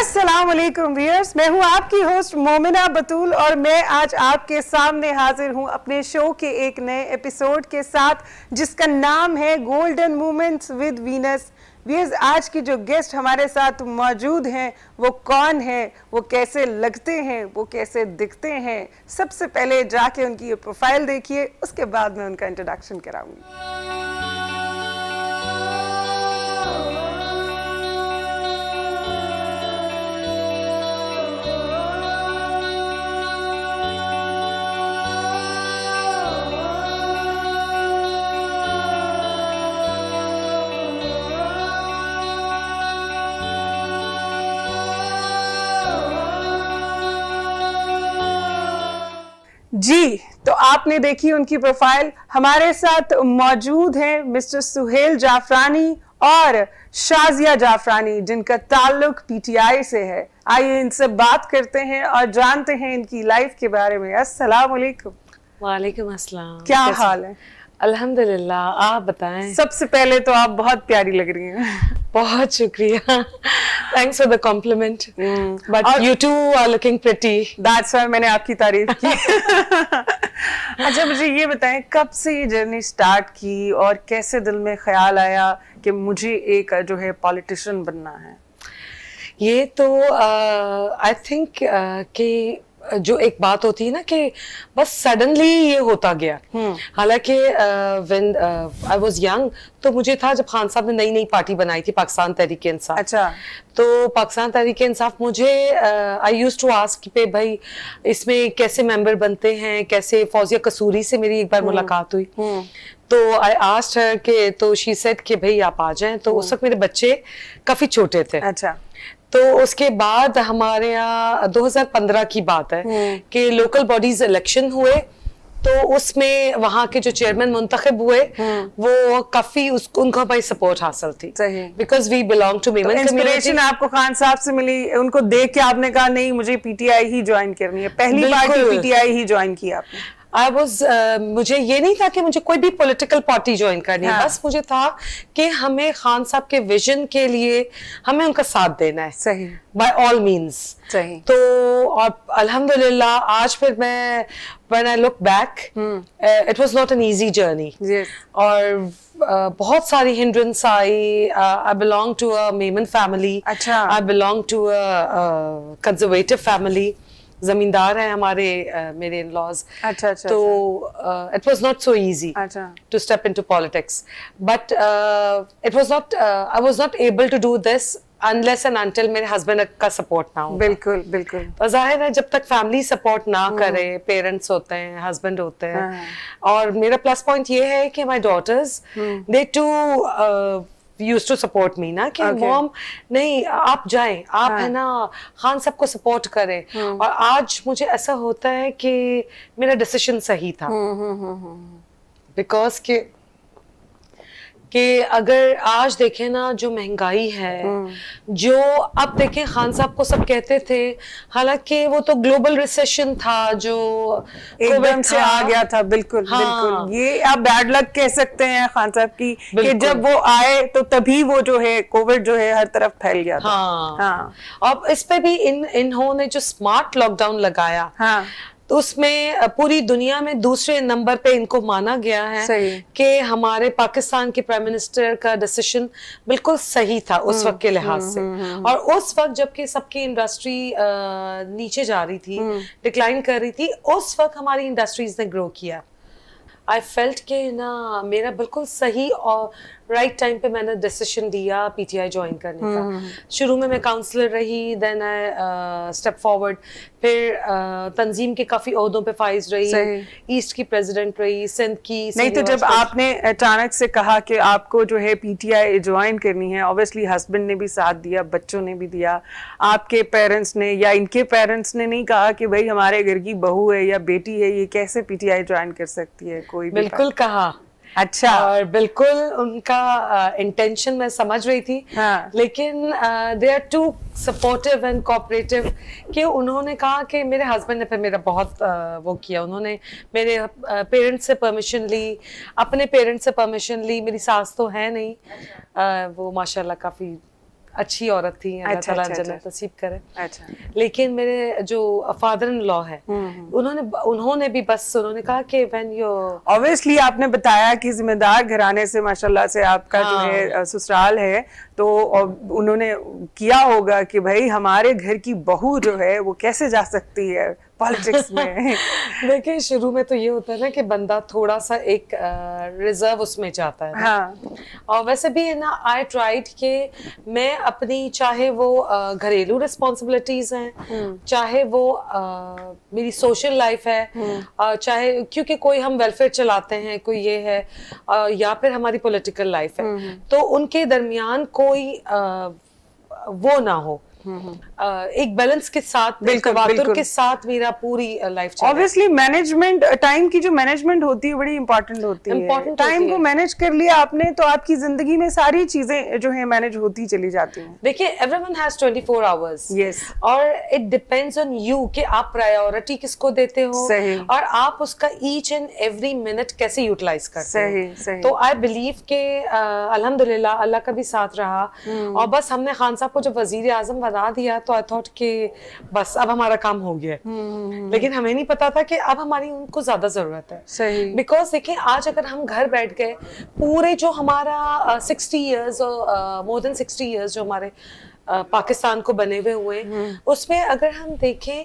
Viewers मैं हूँ आपकी होस्ट मोमिना बतूल और मैं आज आपके सामने हाजिर हूँ अपने शो के एक नए एपिसोड के साथ, जिसका नाम है golden moments with Venus viewers आज की जो गेस्ट हमारे साथ मौजूद हैं, वो कौन है? वो कैसे लगते हैं? वो कैसे दिखते हैं? सबसे पहले जाके उनकी प्रोफ़ाइल देखिए, उसके बाद मैं उनका इंट्रोडक्शन कराऊँगी। जी तो आपने देखी उनकी प्रोफ़ाइल। हमारे साथ मौजूद हैं मिस्टर सुहेल जाफरानी और शाजिया जाफरानी जिनका ताल्लुक पीटीआई से है। आइए इनसे बात करते हैं और जानते हैं इनकी लाइफ के बारे में। अस्सलाम वालेकुम वालेकुम अस्सलाम। क्या हाल है? अल्हम्दुलिल्लाह आप बताएँ। सबसे पहले तो आप बहुत प्यारी लग रही हैं। बहुत शुक्रिया। Thanks for the compliment but you too are looking pretty that's why मैंने आपकी तारीफ़ की। अच्छा मुझे ये बताएँ कब से ये जर्नी स्टार्ट की और कैसे दिल में ख्याल आया कि मुझे एक जो है पॉलिटिशियन बनना है? ये तो आई थिंक कि जो एक बात होती है ना कि बस सडनली ये होता गया। हालाँकि व्हेन आई वाज यंग तो मुझे था जब खान साहब ने नई नई पार्टी बनाई थी पाकिस्तान तहरीक इंसाफ। अच्छा। तो पाकिस्तान तहरीक इंसाफ मुझे आई यूज़ टू आस्क पे भाई इसमें कैसे मेंबर बनते हैं कैसे फौजिया कसूरी से मेरी एक बार मुलाकात हुई। तो आई आस्ट हर के तो शी सेड कि भाई आप आ जाएँ। तो उस वक्त मेरे बच्चे काफ़ी छोटे थे। अच्छा। तो उसके बाद हमारे यहाँ 2015 की बात है कि लोकल बॉडीज इलेक्शन हुए तो उसमें वहाँ के जो चेयरमैन मुंतखब हुए वो काफ़ी उसको उनको हमारी सपोर्ट हासिल थी। Because we belong to women inspiration आपको खान साहब से मिली उनको देख के आपने कहा नहीं मुझे पीटीआई ही ज्वाइन करनी है। पहली बार पीटीआई ही ज्वाइन किया आपने? आई वॉज़ मुझे ये नहीं था कि मुझे कोई भी पॉलिटिकल पार्टी ज्वाइन करनी है। हाँ। बस मुझे था कि हमें खान साहब के विजन के लिए हमें उनका साथ देना है। सही। बाय ऑल मीन्स सही। तो और अल्हम्दुलिल्लाह आज फिर मैं when I look back it was not an easy journey और uh, बहुत सारी hindrance I. I belong to a Memon family अच्छा। I belong to a conservative family जमींदार हैं हमारे uh, मेरे इन लॉज अच्छा, अच्छा, तो it was not so easy into politics. But uh, it was not, uh, I was not able to do this unless and until मेरे husband का support ना हो. बिल्कुल बिल्कुल और ज़ाहिर है जब तक फैमिली सपोर्ट ना करे पेरेंट्स होते हैं हस्बैंड होते हैं हाँ। और मेरा प्लस पॉइंट ये है कि my daughters they too use to support me ना कि Okay. मॉम नहीं आप जाए आप हाँ। है ना खान सबको सपोर्ट करें और आज मुझे ऐसा होता है कि मेरा डिसीशन सही था बिकॉज़ के कि अगर आज देखें ना जो महँगाई है जो अब देखें खान साहब को सब कहते थे हालाँकि वो तो ग्लोबल रिसेशन था जो एकदम से आ गया था बिल्कुल हाँ। बिल्कुल। ये आप बैड लक कह सकते हैं खान साहब की कि जब वो आए तो तभी वो जो है कोविड जो है हर तरफ़ फैल गया था। हाँ। हाँ। अब इस पे भी इन इन्होंने जो स्मार्ट लॉकडाउन लगाया हाँ। तो उसमें पूरी दुनिया में दूसरे नंबर पे इनको माना गया है कि हमारे पाकिस्तान के प्राइम मिनिस्टर का डिसीज़न बिल्कुल सही था उस वक्त के लिहाज से। और उस वक्त जबकि सबकी इंडस्ट्री नीचे जा रही थी डिक्लाइन कर रही थी उस वक्त हमारी इंडस्ट्रीज़ ने ग्रो किया। आई फेल्ट कि ना मेरा बिल्कुल सही और राइट टाइम पे मैंने डिसीज़न दिया पीटीआई ज्वाइन करने का। शुरू में मैं काउंसलर रही देन आई स्टेप फॉरवर्ड फिर uh, तंजीम के काफ़ी ओहदों पे फाइज रही। ईस्ट की प्रेसिडेंट रही सिंध की नहीं तो जब आपने अचानक से कहा कि आपको जो है पीटीआई ज्वाइन करनी है ऑब्वियसली हस्बैंड ने भी साथ दिया बच्चों ने भी दिया। आपके पेरेंट्स ने या इनके पेरेंट्स ने नहीं कहा कि भाई हमारे घर की बहू है या बेटी है ये कैसे पीटीआई ज्वाइन कर सकती है? कोई बिल्कुल कहा। अच्छा और बिल्कुल उनका इंटेंशन मैं समझ रही थी हाँ। लेकिन they are too supportive and cooperative कि उन्होंने कहा कि मेरे हस्बैंड ने फिर मेरा बहुत uh, वो किया उन्होंने मेरे पेरेंट्स से परमिशन ली अपने पेरेंट्स से परमिशन ली मेरी सास तो है नहीं अच्छा। uh, वो माशाल्लाह काफ़ी अच्छी औरत थी अल्लाह अच्छा, ताला अच्छा, जन्नत अच्छा। नसीब करे अच्छा लेकिन मेरे जो फादर इन लॉ है उन्होंने उन्होंने भी बस उन्होंने कहा कि व्हेन यू ऑब्वियसली आपने बताया कि जिम्मेदार घराने से माशाल्लाह से आपका हाँ। जो हाँ। है ससुराल है तो उन्होंने किया होगा कि भाई हमारे घर की बहू जो है वो कैसे जा सकती है पॉलिटिक्स में। देखिए शुरू में तो ये होता है ना कि बंदा थोड़ा सा एक रिज़र्व उसमें जाता है हाँ। और वैसे भी है ना आई ट्राइड कि मैं अपनी चाहे वो अ, घरेलू रिस्पॉन्सिबिलिटीज हैं चाहे वो अ, मेरी सोशल लाइफ है अ, चाहे क्योंकि कोई हम वेलफेयर चलाते हैं कोई ये है या फिर हमारी पॉलिटिकल लाइफ है। तो उनके दरमियान कोई वो ना हो। एक बैलेंस के साथ बिल्कुल। के साथ मेरा पूरी लाइफ चल ऑब्वियसली मैनेजमेंट टाइम की जो मैनेजमेंट होती है बड़ी इंपॉर्टेंट होती है टाइम को मैनेज कर लिया आपने तो आपकी ज़िंदगी में सारी चीज़ें जो है मैनेज होती चली जाती हैं देखिए एवरीवन हैज़ 24 आवर्स Yes. और इट डिपेंड्स ऑन यू कि आप प्रायोरिटी किसको देते हो सही। और आप उसका ईच एंड एवरी मिनट कैसे यूटिलाइज करते सही, हो सही। तो आई बिलीव के अल्हम्दुलिल्लाह अल्लाह का भी साथ रहा हम्म। और बस हमने खान साहब को जब वज़ीर आज़म बना दिया तो आई थॉट कि बस अब हमारा काम हो गया। हम्म, लेकिन हमें नहीं पता था कि अब हमारी उनको ज़्यादा ज़रूरत है। सही। बिकॉज़ देखिए आज अगर हम घर बैठ गए पूरे जो हमारा sixty years more than sixty years जो हमारे uh, पाकिस्तान को बने हुए हुए हैं, उसमें अगर हम देखें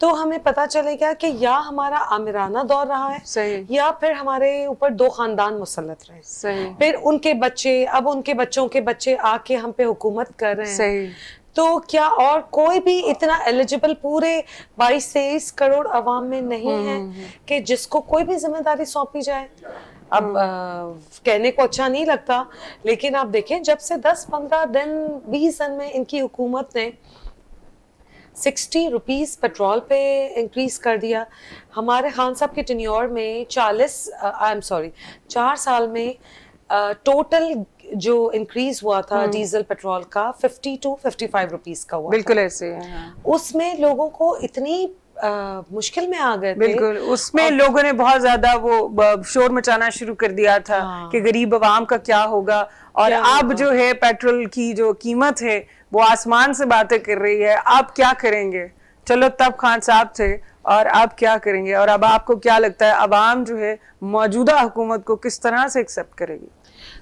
तो हमें पता चलेगा कि या हमारा आमिराना दौर रहा है सही। या फिर हमारे ऊपर दो खानदान मुसलत रहे। सही। फिर उनके बच्चे अब उनके बच्चों के बच्चे आके हम पे हुकूमत कर रहे हैं। सही। तो क्या और कोई भी इतना एलिजिबल पूरे 22 तेईस करोड़ अवाम में नहीं है कि जिसको कोई भी ज़िम्मेदारी सौंपी जाए? अब आ, कहने को अच्छा नहीं लगता लेकिन आप देखें जब से 10-15 दिन 20 दिन में इनकी हुकूमत ने सिक्सटी रुपीस पेट्रोल पे इंक्रीज कर दिया। हमारे खान साहब के टेन्योर में चालीस आई एम सॉरी चार साल में टोटल जो इंक्रीज हुआ था डीजल पेट्रोल का fifty two fifty five rupees का हुआ बिल्कुल ऐसे हाँ। उसमें लोगों को इतनी अ, मुश्किल में आ गए थे। बिल्कुल उसमें और... लोगों ने बहुत ज़्यादा वो शोर मचाना शुरू कर दिया था हाँ। कि गरीब आवाम का क्या होगा। और क्या अब होगा? जो है पेट्रोल की जो कीमत है वो आसमान से बातें कर रही है। आप क्या करेंगे? चलो तब खान साहब थे और आप क्या करेंगे? और अब आपको क्या लगता है अवाम जो है मौजूदा हुकूमत को किस तरह से एक्सेप्ट करेगी?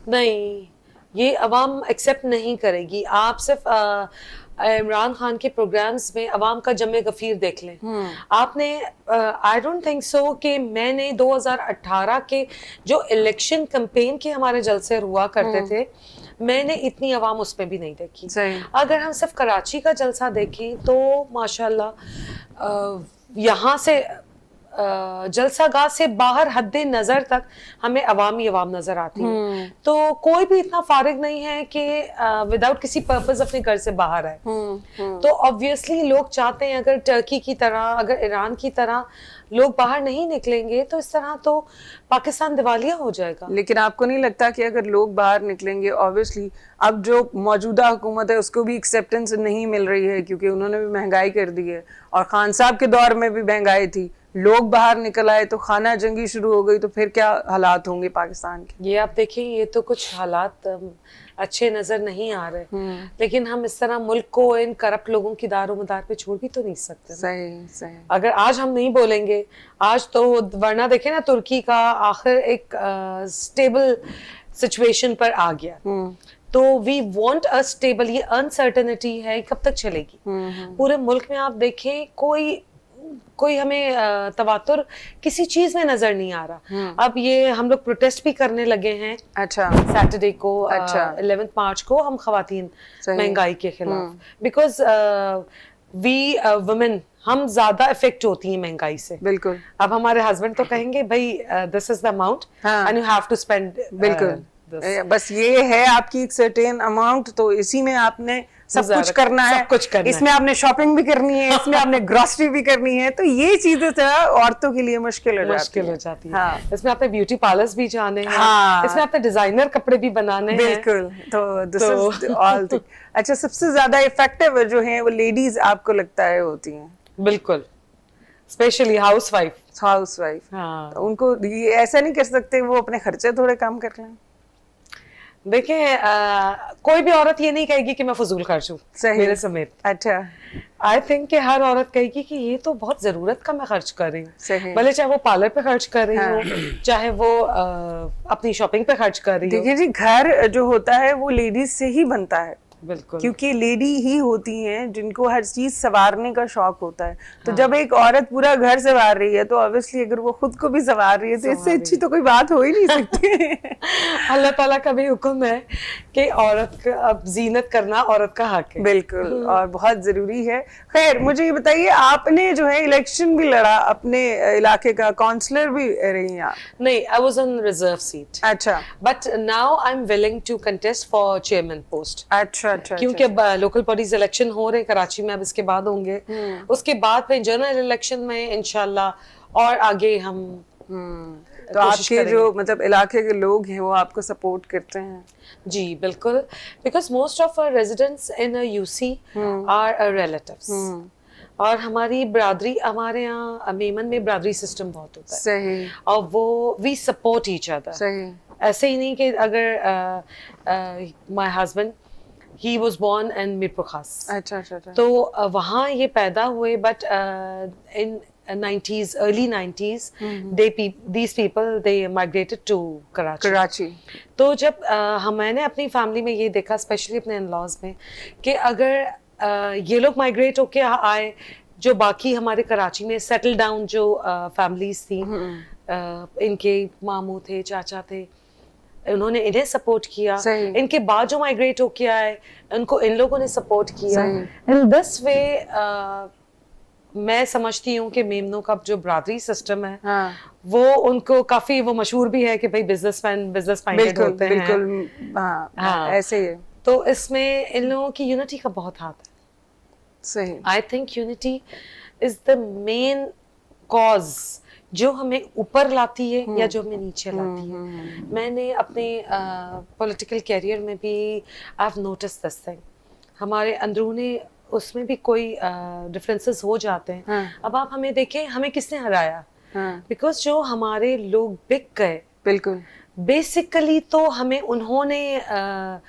नहीं ये अवाम एक्सेप्ट नहीं करेगी। आप सिर्फ़ इमरान खान के प्रोग्राम्स में अवाम का जमे गफीर देख लें। आपने आई डोंट थिंक सो कि मैंने 2018 के जो इलेक्शन कैंपेन के हमारे जलसे हुआ करते थे मैंने इतनी अवाम उसमें भी नहीं देखी। सही। अगर हम सिर्फ़ कराची का जलसा देखें तो माशाल्लाह यहाँ से जलसागाह से बाहर हद नज़र तक हमें अवामी अवाम नज़र आती है। तो कोई भी इतना फारिग नहीं है कि विदाउट किसी पर्पज़ अपने घर से बाहर आए। तो ऑब्वियसली लोग चाहते हैं अगर टर्की की तरह अगर ईरान की तरह लोग बाहर नहीं निकलेंगे तो इस तरह तो पाकिस्तान दिवालिया हो जाएगा। लेकिन आपको नहीं लगता कि अगर लोग बाहर निकलेंगे ऑब्वियसली अब जो मौजूदा हुकूमत है उसको भी एक्सेप्टेंस नहीं मिल रही है क्योंकि उन्होंने भी महँगाई कर दी है। और खान साहब के दौर में भी महँगाई थी। लोग बाहर निकल आए तो खाना जंगी शुरू हो गई तो फिर क्या हालात होंगे पाकिस्तान के? ये आप देखें ये तो कुछ हालात अच्छे नज़र नहीं आ रहे। लेकिन हम इस तरह मुल्क को इन करप्ट लोगों की दारो मदार पे छोड़ भी तो नहीं सकते। सही सही। अगर आज हम नहीं बोलेंगे आज तो वरना देखे ना तुर्की का आखिर एक स्टेबल सिचुएशन पर आ गया। हम्म। तो वी वॉन्ट अ स्टेबल ये अनसर्टेनिटी है कब तक चलेगी? पूरे मुल्क में आप देखें कोई कोई हमें तवातुर किसी चीज़ में नज़र नहीं आ रहा। अब ये हम लोग प्रोटेस्ट भी करने लगे हैं। अच्छा। सैटरडे को अच्छा। इलेवेंथ मार्च को हम खवातीन सही। महँगाई के खिलाफ। बिकॉज़ वी वुमेन हम ज़्यादा इफ़ेक्ट होती हैं महँगाई से। बिल्कुल। अब हमारे हस्बैंड तो कहेंगे भाई this is the amount. And you have to spend बिल्कुल। बस ये है आपकी एक सर्टेन अमाउंट तो इसी में आपने सब कुछ करना है। कुछ करना है। इसमें आपने शॉपिंग भी करनी है इसमें आपने ग्रोसरी भी करनी है तो ये चीज़ें तो औरतों के लिए मुश्किल हो जाती मुश्किल है जाती है। हाँ। इसमें आपने ब्यूटी पार्लर्स भी जाने हैं। हाँ। इसमें आपने डिज़ाइनर कपड़े भी बनाने बिल्कुल तो दिस तो- इज़ ऑल अच्छा सबसे ज़्यादा इफ़ेक्टिव जो है वो लेडीज़ आपको लगता है होती हैं। बिल्कुल। Specially housewife housewife तो उनको ऐसा नहीं कर सकते वो अपने खर्चे थोड़े कम कर लें। देखिए कोई भी औरत ये नहीं कहेगी कि मैं फजूल खर्च हूँ मेरे समेत। अच्छा। आई थिंक कि हर औरत कहेगी कि ये तो बहुत ज़रूरत का मैं खर्च कर रही हूँ। भले चाहे वो पार्लर पे खर्च कर रही हाँ. हो। चाहे वो आ, अपनी शॉपिंग पे खर्च कर रही हो। देखिए जी घर जो होता है वो लेडीज़ से ही बनता है। बिल्कुल। क्योंकि लेडी ही होती हैं जिनको हर चीज़ सवारने का शौक होता है। तो हाँ। जब एक औरत पूरा घर सवार रही है तो ऑब्वियसली अगर वो खुद को भी सवार रही है तो इससे अच्छी तो कोई बात हो ही नहीं सकती। अल्लाह ताला का भी हुक्म है कि औरत का अब जीनत करना औरत का हक है। बिल्कुल हम्म। और बहुत ज़रूरी है। खैर मुझे ये बताइए आपने जो है इलेक्शन भी लड़ा अपने इलाके का काउंसलर भी रही हैं नहीं I was on reserve seat अच्छा। But now I am willing to contest for chairman post अच्छा। अच्छा क्योंकि अब लोकल बॉडीज इलेक्शन हो रहे हैं कराची में अब इसके बाद होंगे। हम्म। उसके बाद फिर जनरल इलेक्शन में इनशाला और आगे हम हम्म। तो आपके जो मतलब इलाके के लोग हैं वो आपको सपोर्ट करते हैं? जी बिल्कुल। Because most of our residents in UC are relatives और हमारी बरादरी हमारे यहाँ मेमन में बरादरी सिस्टम बहुत होता है। सही। और वो वी सपोर्ट ईच अदर सही। ऐसे ही नहीं कि अगर my husband he was born in Mirpur Khas अच्छा अच्छा। तो uh, वहाँ ये पैदा हुए but in 90s early 90s mm-hmm. they pe these people they migrated to Karachi Karachi तो जब uh, हम मैंने अपनी फैमिली में ये देखा स्पेशली अपने इन-लॉज में कि अगर uh, ये लोग माइग्रेट होके आए जो बाकी हमारे कराची में सेटल डाउन जो फैमिलीज़ uh, थी mm-hmm. uh, इनके मामू थे चाचा थे उन्होंने इन्हें सपोर्ट किया। इनके बाद जो माइग्रेट होके आए उनको इन लोगों ने सपोर्ट किया। इन दिस वे मैं समझती हूँ कि मेमनों का जो ब्रादरी सिस्टम है हाँ. वो उनको काफ़ी वो मशहूर भी है कि भाई बिजनेसमैन बिज़नेस माइंडेड होते हैं। बिल्कुल हाँ, हाँ, ऐसे ही तो इसमें इन लोगों की यूनिटी का बहुत हाथ है। सही। I think unity is the main cause जो हमें ऊपर लाती है या हम्म। जो हमें नीचे हम्म, लाती है हम्म, मैंने अपने पॉलिटिकल कैरियर में भी I have notice this thing हमारे अंदरूनी उसमें भी कोई डिफरेंसेस हो जाते हैं हाँ. अब आप हमें देखें हमें किसने हराया बिकॉज़ हाँ. जो हमारे लोग बिक गए बिल्कुल बेसिकली तो हमें उन्होंने uh,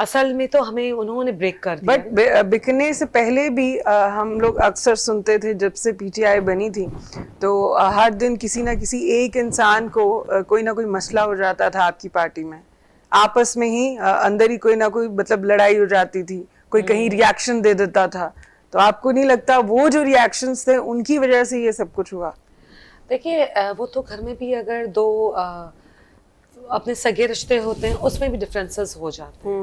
असल में तो हमें उन्होंने ब्रेक कर दिया बट बिकने से पहले भी आ, हम लोग अक्सर सुनते थे जब से पीटीआई बनी थी तो आ, हर दिन किसी ना किसी एक इंसान को आ, कोई ना कोई मसला हो जाता था आपकी पार्टी में। आपस में ही आ, अंदर ही कोई ना कोई मतलब लड़ाई हो जाती थी कोई कहीं रिएक्शन हम्म। दे देता था। तो आपको नहीं लगता वो जो रिएक्शंस थे उनकी वजह से ये सब कुछ हुआ? देखिए वो तो घर में भी अगर दो आ, अपने सगे रिश्ते होते हैं उसमें भी डिफरेंसेस हो जाते हैं।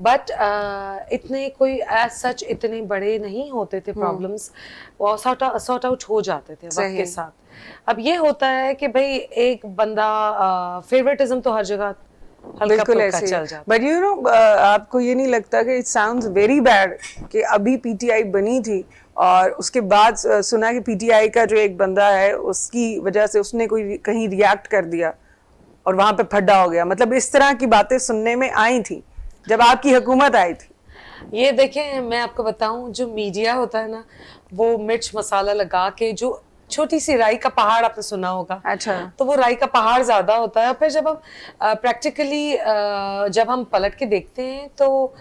बट हम्म, हम्म, uh, इतने कोई एज सच इतने बड़े नहीं होते थे प्रॉब्लम्स हम्म। वो सॉर्ट आउट हो जाते थे वक्त के साथ। अब ये होता है कि भाई एक बंदा फेवरेटिज्म uh, तो हर जगह बिल्कुल ऐसे बट यू नो आपको ये नहीं लगता कि इट साउंड्स वेरी बैड कि अभी पीटीआई बनी थी और उसके बाद uh, सुना कि पीटीआई का जो एक बंदा है उसकी वजह से उसने कोई कहीं रिएक्ट कर दिया। और वहाँ पे फड्डा हो गया। मतलब इस तरह की बातें सुनने में आई थी जब आपकी हुकूमत आई थी। ये देखें मैं आपको बताऊँ जो मीडिया होता है ना वो मिर्च मसाला लगा के जो छोटी सी राई का पहाड़ आपने सुना होगा अच्छा। तो वो राई का पहाड़ ज़्यादा होता है। फिर जब हम प्रैक्टिकली जब हम पलट के देखते हैं तो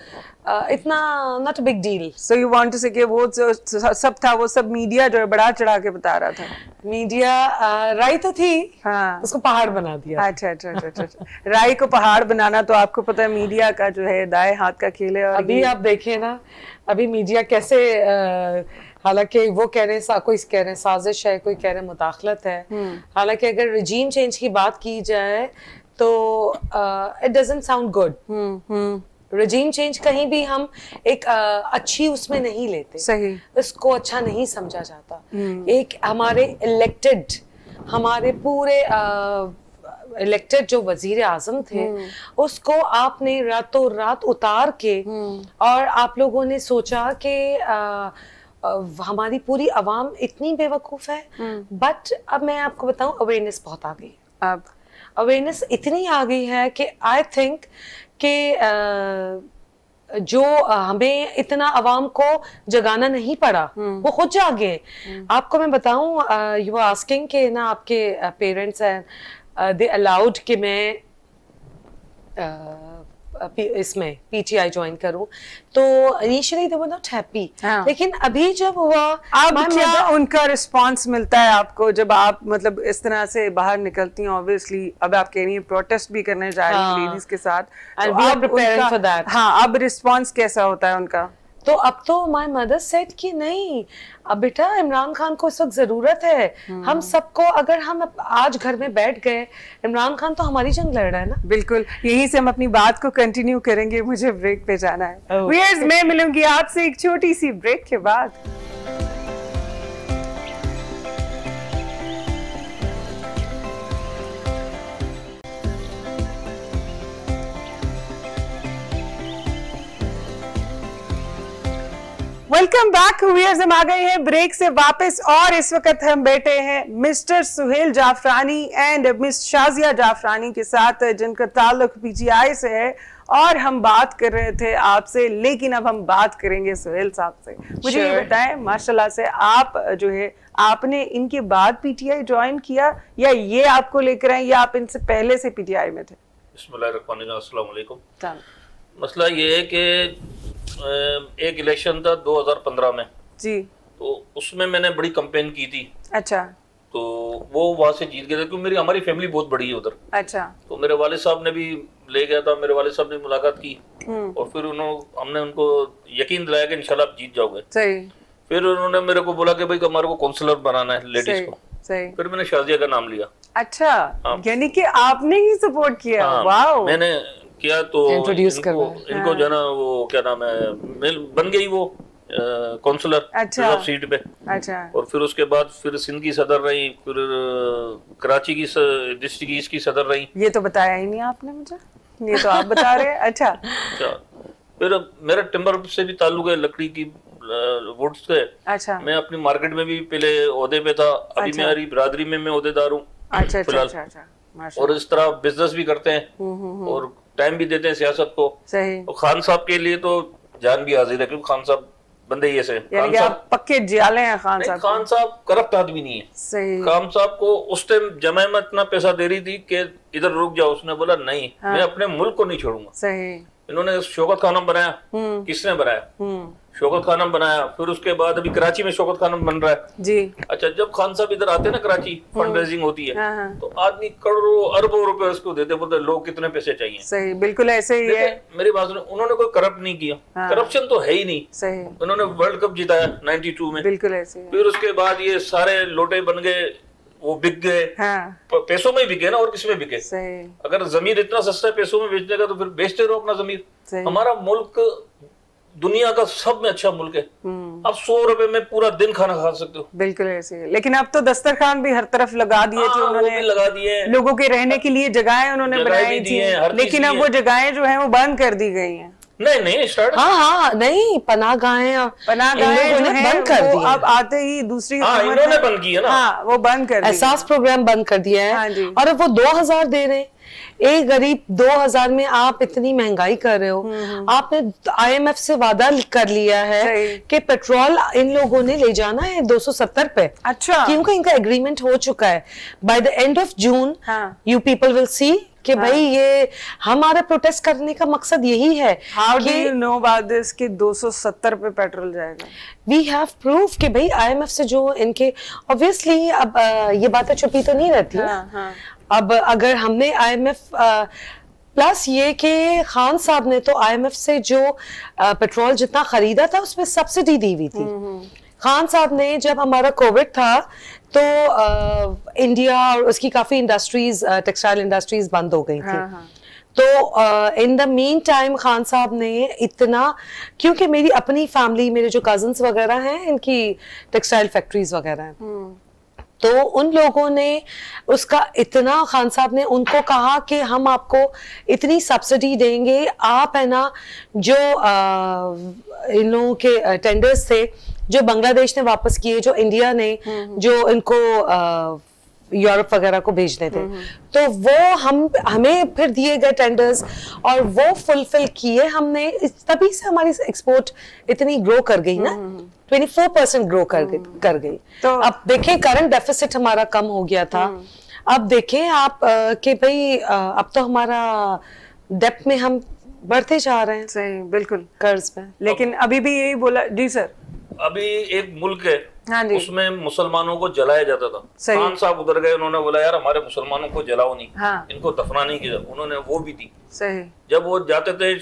इतना not big deal so you want to say कि वो जो सब था वो सब मीडिया जो बड़ा चढ़ा के बता रहा था। मीडिया राई तो थी। हाँ। उसको पहाड़ बना दिया। अच्छा अच्छा अच्छा अच्छा, अच्छा। राई को पहाड़ बनाना तो आपको पता है मीडिया का जो है दाएँ हाथ का खेल है और अभी आप देखिए ना अभी मीडिया कैसे हालाँकि वो कह रहे हैं कोई कह रहे हैं साजिश है कोई कह रहे हैं मुदाखलत है। हम्म। हालाँकि अगर रिजीम चेंज की बात की जाए तो it doesn't sound good regime change कहीं भी हम एक आ, अच्छी उसमें नहीं लेते। सही। इसको अच्छा नहीं समझा जाता। हम्म। एक हमारे इलेक्टेड हमारे पूरे इलेक्टेड जो वज़ीर आज़म थे हम्म। उसको आपने रातों रात उतार के हम्म। और आप लोगों ने सोचा कि हमारी पूरी आवाम इतनी बेवकूफ़ है। बट अब मैं आपको बताऊँ अवेयरनेस बहुत आ गई अब? अवेयरनेस इतनी आ गई है कि आई थिंक कि जो हमें इतना आवाम को जगाना नहीं पड़ा हम्म। वो खुद जागे हम्म। आपको मैं बताऊँ यू आस्किंग के ना आपके पेरेंट्स हैं दे अलाउड कि मैं इसमें पीटीआई ज्वाइन करूँ। तो initially they were not happy हाँ। लेकिन अभी जब हुआ अब क्या उनका रिस्पांस मिलता है आपको? जब आप मतलब इस तरह से बाहर निकलती हैं ऑब्वियसली अब आप कह रही हैं प्रोटेस्ट भी करने जा रही हैं हाँ। लेडीज़ के साथ। And we are preparing for that हाँ हाँ अब रिस्पांस कैसा होता है उनका? तो अब तो माय मदर सेड कि नहीं अब बेटा इमरान खान को इस वक्त ज़रूरत है हम्म। हम सबको अगर हम आज घर में बैठ गए इमरान खान तो हमारी जंग लड़ रहा है ना बिल्कुल यहीं से हम अपनी बात को कंटिन्यू करेंगे मुझे ब्रेक पे जाना है oh. मैं मिलूँगी आपसे एक छोटी सी ब्रेक के बाद वेलकम बैक व्यूअर्स हम आ गए हैं ब्रेक से वापस और इस वक्त हम बैठे हैं mister Suhail Jafrani and miss Shazia Jafrani के साथ जिनका ताल्लुक पीजीआई से है। और हम बात कर रहे थे आपसे लेकिन अब हम बात करेंगे सुहेल साहब से। मुझे sure. ये. बताएँ माशाल्लाह से आप जो है आपने इनके बाद पीटीआई ज्वाइन किया या ये आपको लेकर आए या आप इनसे पहले से पीटीआई में थे? मसला ये है कि एक इलेक्शन था 2015 में। जी। तो उसमें मैंने बड़ी कंपेन की थी। अच्छा। तो वो वहाँ से जीत गए थे क्योंकि मेरी हमारी फैमिली बहुत बड़ी है उधर। अच्छा। तो मेरे वाले साहब ने भी ले गया था मेरे वाले साहब ने मुलाकात की। हम्म। और फिर उन्होंने हमने उनको यकीन दिलाया कि इंशाल्लाह आप जीत जाओगे। सही। फिर उन्होंने मेरे को बोला कि भाई हमारे को काउंसलर बनाना है लेडीज़ को। सही। फिर मैंने शाजिया का नाम लिया। अच्छा हाँ। यानी कि आपने ही सपोर्ट किया। हाँ, वाओ मैंने किया तो Introduce इनको। इनको जो है ना वो क्या नाम है मिल बन गई वो काउंसलर अच्छा। सीट पे। अच्छा। और फिर उसके बाद फिर सिंध की सदर रही फिर कराची की डिस्ट्रिक्ट ईस्ट की सदर रही। ये तो बताया ही नहीं आपने मुझे। ये तो आप बता रहे हैं। अच्छा। अच्छा। फिर मेरा टिम्बर से भी ताल्लुक है लकड़ी की वुड से। अच्छा। मैं अपनी मार्केट में भी पहले ओहदे पे था अभी अच्छा। मेरी बिरादरी में मैं ओहदेदार हूँ अच्छा अच्छा। अच्छा अच्छा। और इस तरह बिज़नेस भी करते हैं। हम्म, और टाइम भी देते हैं सियासत को। सही। और खान साहब के लिए तो जान भी हाजिर है क्योंकि खान साहब बंदे ही ऐसे खान साहब पक्के जियाले हैं खान साहब खान साहब करप्ट आदमी नहीं है। सही। खान साहब को उस टाइम जमा में इतना पैसा दे रही थी कि इधर रुक जाओ उसने बोला नहीं हाँ। मैं अपने मुल्क को नहीं छोड़ूँगा। सही। इन्होंने शोकत खाना बनाया। हम्म। किसने बनाया? हम्म। शौकत खानम बनाया फिर उसके बाद अभी कराची में शौकत खानम बन रहा है। जी। अच्छा जब खान साहब इधर आते हैं ना कराची फंड रेजिंग होती है हाँ हाँ। तो आदमी करोड़ों अरबों रुपए उसको देते बोलते लोग कितने पैसे चाहिए? सही बिल्कुल ऐसे ही है। मेरी बात उन्होंने कोई करप्ट नहीं किया। हाँ। करप्शन तो है ही नहीं। सही। उन्होंने वर्ल्ड कप जिताया 92 में। बिल्कुल ऐसे फिर उसके बाद ये सारे लोटे बन गए वो बिक गए। हाँ। पैसों में ही बिके ना और किसमें बिके? अगर ज़मीन इतना सस्ता है पैसों में बेचने का तो फिर बेचते रहो अपना ज़मीन। हमारा मुल्क दुनिया का सब में अच्छा मुल्क है। हम्म। आप सौ रुपए में पूरा दिन खाना खा सकते हो। बिल्कुल ऐसे लेकिन अब तो दस्तरखान भी हर तरफ़ लगा दिए थे हाँ, उन्होंने। लगा दिए। लोगों के रहने के लिए जगहें उन्होंने बनाई थी दी हैं, लेकिन अब वो जगहें जो है वो बंद कर दी गई है। नहीं नहीं स्टार्ट हाँ हाँ नहीं पना गाहें पना गाहें हैं बंद कर दी अब आते ही दूसरी हाँ इन्होंने बंद की है ना। हाँ वो बंद कर दी एहसास प्रोग्राम बंद कर दिया हाँ। है जी। और अब वो 2000 दे रहे हैं। एक गरीब 2000 में आप इतनी महँगाई कर रहे हो। आपने आईएमएफ से वादा कर लिया है। कि पेट्रोल इन लोगों ने ले जाना है 270 पे। अच्छा। क्योंकि इनका एग्रीमेंट हो चुका है। By the end of June. You people will see कि हाँ. भाई ये हमारा प्रोटेस्ट करने का मकसद यही है how do you know about this कि 270 पे पेट्रोल जाएगा? वी हैव प्रूफ कि भाई आईएमएफ से जो इनके ऑब्वियसली अब अ, ये बातें छुपी तो नहीं रहती। ना हाँ हाँ। अब अगर हमने आईएमएफ प्लस ये कि खान साहब ने तो आईएमएफ से जो पेट्रोल जितना खरीदा था उसमें सब्सिडी दी हुई थी। खान साहब ने जब हमारा कोविड था तो अ, इंडिया और उसकी काफ़ी इंडस्ट्रीज़ टेक्सटाइल इंडस्ट्रीज़ बंद हो गई थी। हाँ हाँ। तो in the meantime Khan Sahab ने इतना क्योंकि मेरी अपनी फैमिली मेरे जो कजन्स वगैरह हैं इनकी टेक्सटाइल फैक्ट्रीज वगैरह हैं। हम्म, तो उन लोगों ने उसका इतना खान साहब ने उनको कहा कि हम आपको इतनी सब्सिडी देंगे। आप है ना जो आ, इन लोगों के टेंडर्स थे जो बांग्लादेश ने वापस किए जो इंडिया ने जो इनको अ, यूरोप वगैरह को भेजने थे। तो वो हम हमें फिर दिए गए टेंडर्स और वो फुलफिल किए हमने। तभी से हमारी एक्सपोर्ट इतनी ग्रो कर गई ना। 24 परसेंट ग्रो कर गई कर गई। तो- अब देखें करंट डेफिसिट हमारा कम हो गया था। अब देखें आप कि भाई अब तो हमारा डेप्थ में हम बढ़ते जा रहे हैं। सही बिल्कुल। कर्ज में लेकिन अभी भी यही बोला जी सर। अभी एक मुल्क है हाँ जी। उसमें मुसलमानों को जलाया जाता था। खान साहब उधर गए उन्होंने बोला यार हमारे मुसलमानों को जलाओ नहीं। हाँ। इनको दफना नहीं किया। उन्होंने वो भी दी। सही। जब वो जाते थे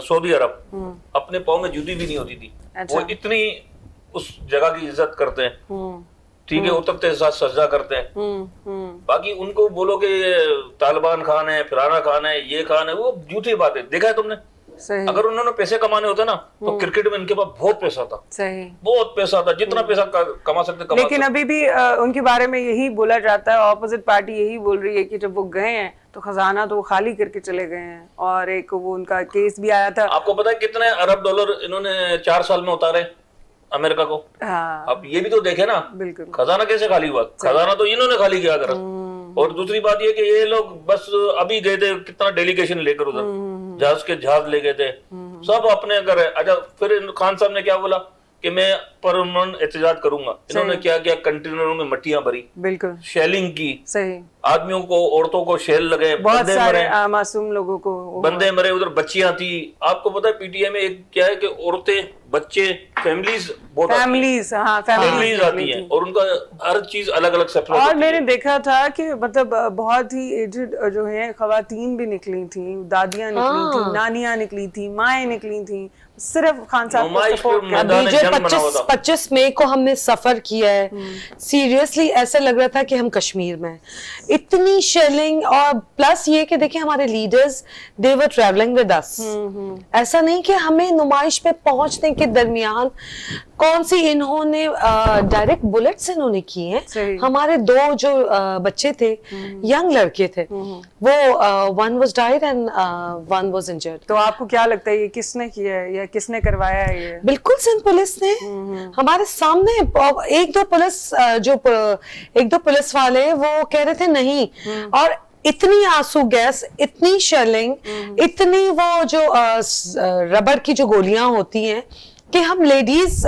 सऊदी अरब अपने पाँव में जूती भी नहीं होती थी। हम्म। अच्छा। वो इतनी उस जगह की इज़्ज़त करते हैं। हम्म। ठीक है उतरते साथ सजदा करते हैं। हम्म हम्म। बाकी उनको बोलो कि तालिबान खान है फिराना खान है ये खान है वो झूठी बात है देखा है तुमने? सही। अगर उन्होंने पैसे कमाने होते ना हम्म। तो क्रिकेट में इनके पास बहुत पैसा था। सही। बहुत पैसा था जितना पैसा कमा सकते कमा लेकिन सकते। अभी भी अ, उनके बारे में यही बोला जाता है ऑपोजिट पार्टी यही बोल रही है कि जब वो गए हैं तो खजाना तो खाली करके चले गए हैं। और एक वो उनका केस भी आया था। आपको पता है कितने अरब डॉलर इन्होंने चार साल में उतारे अमेरिका को? हाँ। अब ये भी तो देखे ना बिल्कुल। खजाना कैसे खाली हुआ? खजाना तो इन्होंने खाली किया करा हम्म। और दूसरी बात ये कि ये लोग बस अभी गए थे कितना डेलीगेशन लेकर उधर। हम्म। जहाज़ के जहाज़ ले गए थे। सब अपने घर है। अच्छा फिर खान साहब ने क्या बोला कि मैं परमन एहतजाज करूँगा। इन्होंने क्या किया कंटेनरों में मट्टियाँ भरी। बिल्कुल। शेलिंग की। सही। आदमियों को औरतों को शेल लगे बहुत बंदे सारे मरे। मासूम लोगों को। बंदे मरे उधर बच्चियाँ थी। आपको पता है पीटीए में एक क्या है कि औरतें बच्चे फैमिलीज़ बहुत फैमिलीज़ हाँ। फैमिलीज़ आती हैं। और उनका हर चीज़ अलग अलग सेपरेट और मैंने देखा था कि मतलब बहुत ही एजड जो है खवातीन भी निकली थी। दादियाँ निकली हाँ। थी नानियाँ निकली थी माएँ निकली थी। सिर्फ़ खान साहब को support पे किया। अभी मैदान जो जंग बना हुआ 25 मई को हमने सफ़र किया है। सीरियसली ऐसा लग रहा था कि हम कश्मीर में इतनी शेलिंग और प्लस ये कि देखिए हमारे leaders they were travelling with us ऐसा नहीं कि हमें नुमाइश पे पहुँचने के दरमियान कौन सी इन्होंने डायरेक्ट बुलेट्स इन्होंने की हैं। हमारे दो जो अ, बच्चे थे यंग लड़के थे वो one was died and one was injured तो आपको क्या लगता है ये किसने किया है या किसने करवाया है ये? बिल्कुल सिंध पुलिस ने हमारे सामने एक दो पुलिस जो एक दो पुलिस वाले वो कह रहे थे नहीं। और इतनी आँसू गैस इतनी शेलिंग इतनी वो जो रबर की जो गोलियाँ होती हैं कि हम लेडीज़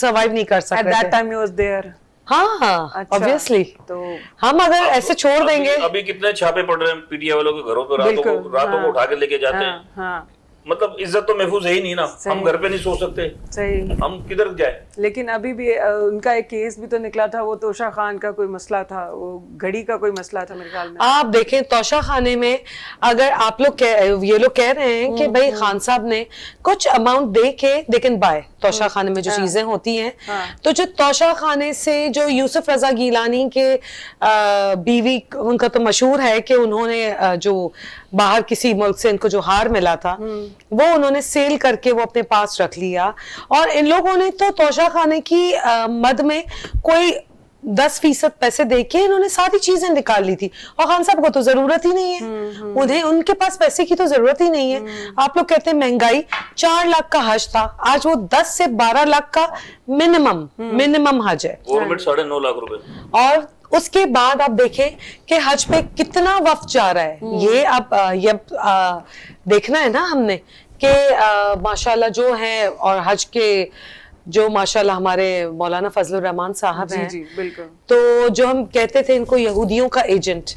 सरवाइव नहीं कर सकते that time you was there हाँ हाँ अच्छा। ऑब्वियसली तो हम अगर ऐसे छोड़ अभी- देंगे अभी कितने छापे पड़ रहे हैं पीटीए वालों के घरों पे रातों को रातों हाँ। को उठा के लेके जाते हैं हाँ। हाँ। मतलब इज़्ज़त तो महफूज है ही नहीं ना। हम घर पे नहीं सो सकते। सही। हम किधर जाए? लेकिन अभी भी उनका एक केस भी तो निकला था वो तोशा खान का कोई मसला था वो घड़ी का कोई मसला था मेरे ख्याल में। आप देखें तोशा खाने में अगर आप लोग ये लोग कह रहे हैं कि हम्म, भाई खान साहब ने कुछ अमाउंट दे के लेकिन कैन बाय तोशा खाने में जो चीज़ें होती हैं हाँ। तो जो तोशा खाने से जो यूसुफ रजा गीलानी के आ, बीवी उनका तो मशहूर है कि उन्होंने जो बाहर किसी मुल्क से इनको जो हार मिला था हम्म। वो उन्होंने सेल करके वो अपने पास रख लिया और इन लोगों ने तो तोशा खाने की मद में कोई दस फ़ीसद पैसे दे के इन्होंने सारी चीज़ें निकाल ली थी। और खान साहब को तो ज़रूरत ही नहीं है। उन्हें उनके पास पैसे की तो ज़रूरत ही नहीं है। आप लोग कहते हैं महँगाई चार लाख का हज था। आज वो दस से बारह लाख का मिनिमम मिनिमम हज है। गवर्नमेंट साढ़े नौ लाख रुपए। और उसके बाद आप देखें कि हज पे कितना वफ्त जा रहा है। ये अब ये देखना है ना हमने कि माशाल्लाह जो है और हज के जो माशाल्लाह हमारे मौलाना फजलुर रहमान साहब हैं। जी बिल्कुल। तो जो हम कहते थे इनको यहूदियों का एजेंट